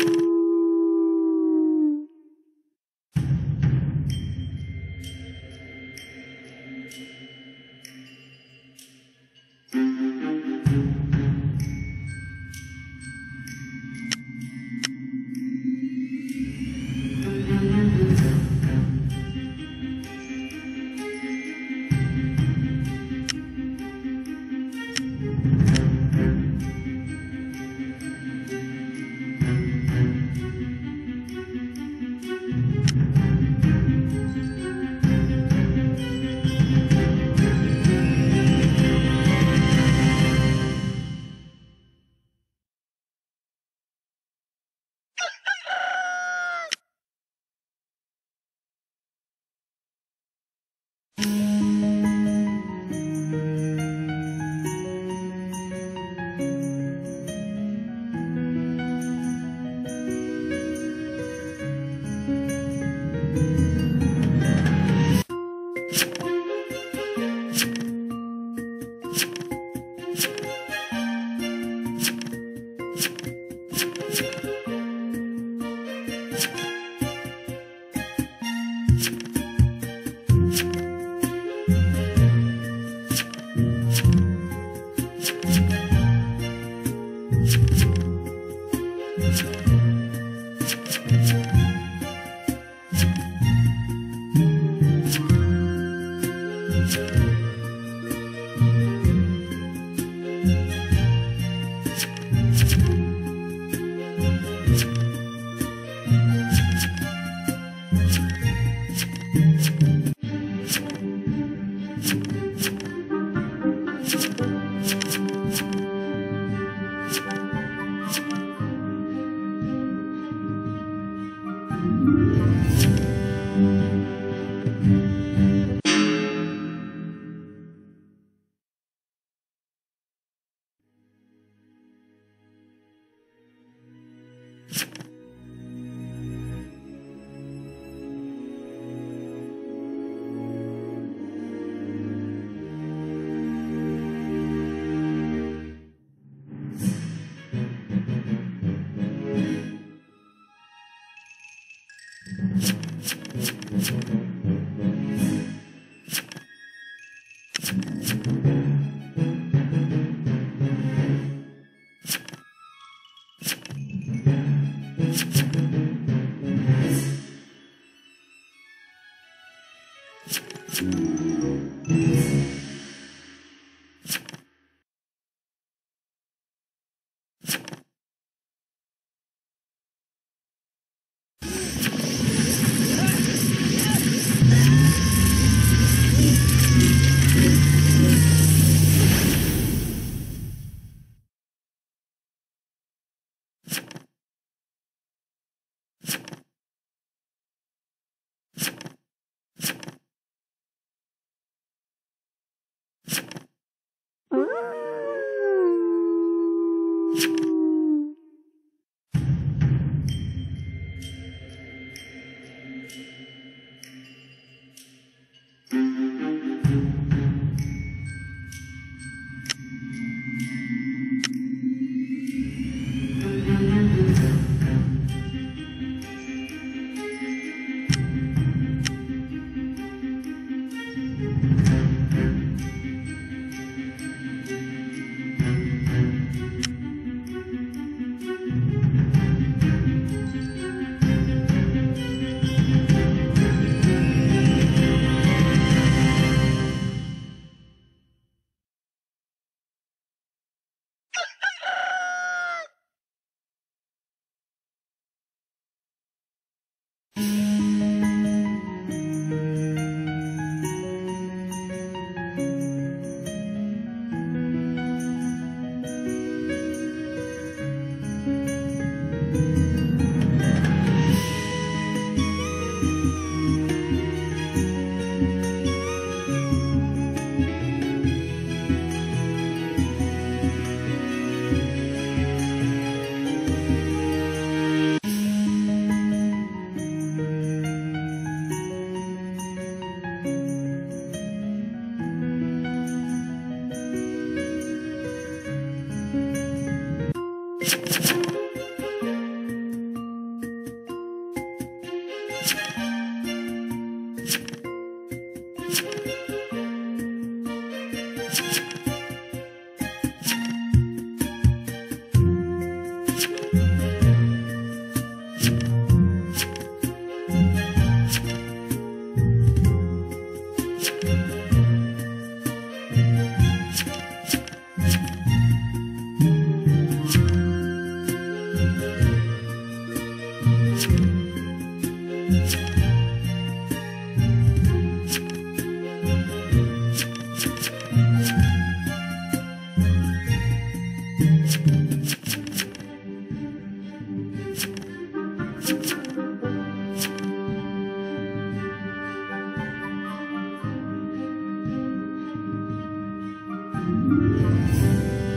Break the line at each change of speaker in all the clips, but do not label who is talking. you thank you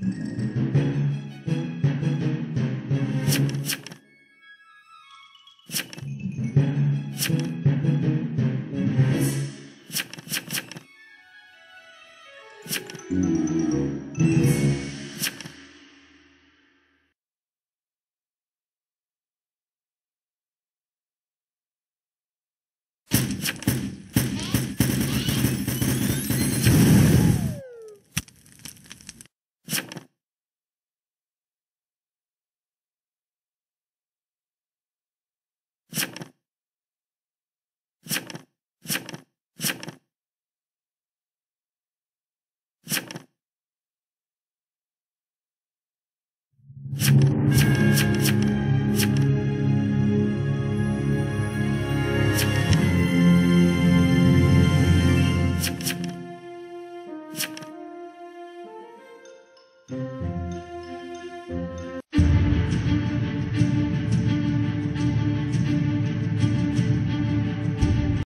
Thank you. you